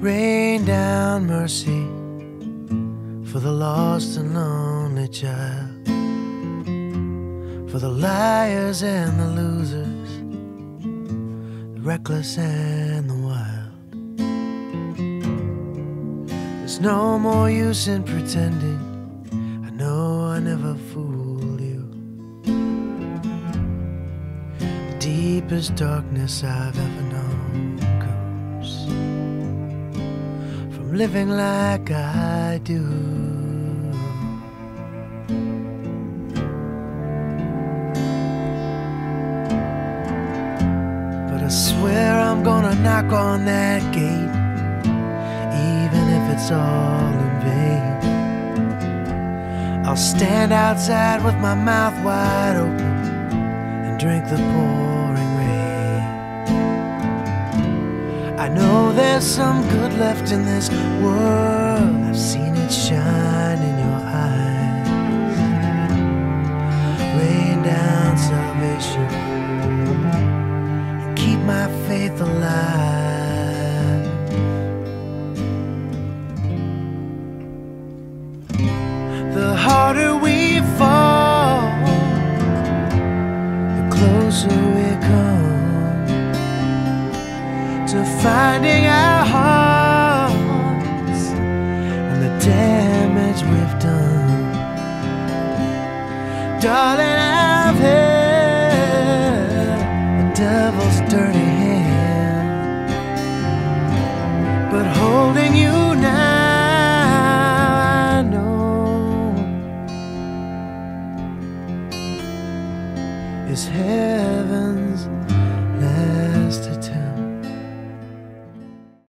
Rain down mercy for the lost and lonely child, for the liars and the losers, the reckless and the wild. There's no more use in pretending. I know I never fool you. The deepest darkness I've ever known from living like I do. But I swear I'm gonna knock on that gate, even if it's all in vain. I'll stand outside with my mouth wide open and drink the pouring I know there's some good left in this world. I've seen it shine in your eyes. Rain down salvation and keep my faith alive. The harder we fall, the closer we come to finding our hearts and the damage we've done. Darling, I've held the devil's dirty hand, but holding you now, I know is heaven's